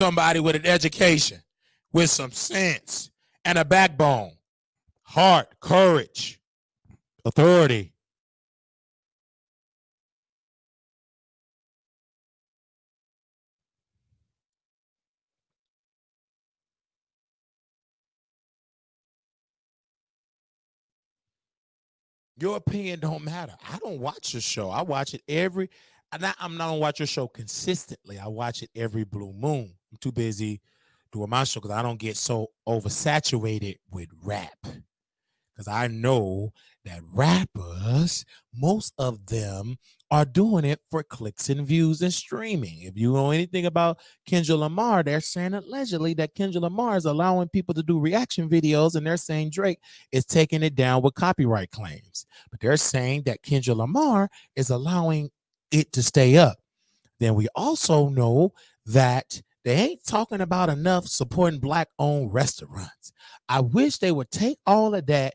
somebody with an education, with some sense and a backbone, heart, courage, authority. Your opinion don't matter. I don't watch your show. I watch it every. I'm not, I'm not gonna watch your show consistently. I watch it every blue moon. I'm too busy doing my show because I don't get so oversaturated with rap. Because I know that rappers, most of them are doing it for clicks and views and streaming. If you know anything about Kendrick Lamar, they're saying allegedly that Kendrick Lamar is allowing people to do reaction videos, and they're saying Drake is taking it down with copyright claims. But they're saying that Kendrick Lamar is allowing it to stay up. Then we also know that they ain't talking about enough supporting black owned restaurants. I wish they would take all of that,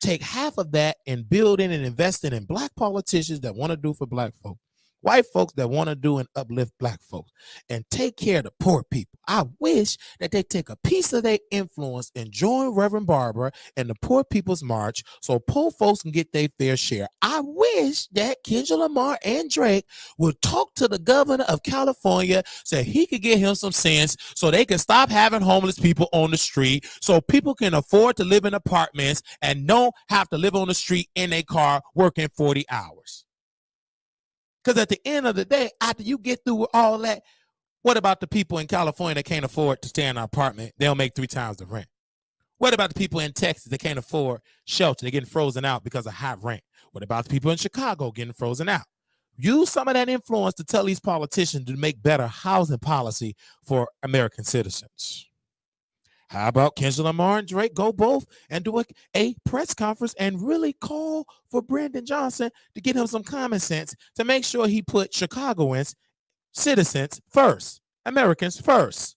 take half of that and build in and investing in black politicians that want to do for black folks white folks that want to do and uplift black folks and take care of the poor people. I wish that they take a piece of their influence and join Reverend Barber and the Poor People's March so poor folks can get their fair share. I wish that Kendrick Lamar and Drake would talk to the governor of California so he could get him some sense so they can stop having homeless people on the street so people can afford to live in apartments and don't have to live on the street in a car working 40 hours. Because at the end of the day, after you get through all that, what about the people in California that can't afford to stay in an apartment? They'll make three times the rent. What about the people in Texas that can't afford shelter? They're getting frozen out because of high rent. What about the people in Chicago getting frozen out? Use some of that influence to tell these politicians to make better housing policy for American citizens. How about Kendrick Lamar and Drake go both and do a, a, press conference and really call for Brandon Johnson to get him some common sense to make sure he put Chicagoans, citizens first, Americans first.